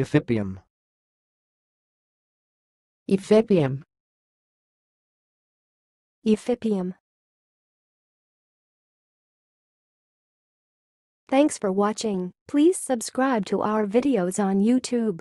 Ephipium. Ephipium. Ephipium. Thanks for watching. Please subscribe to our videos on YouTube.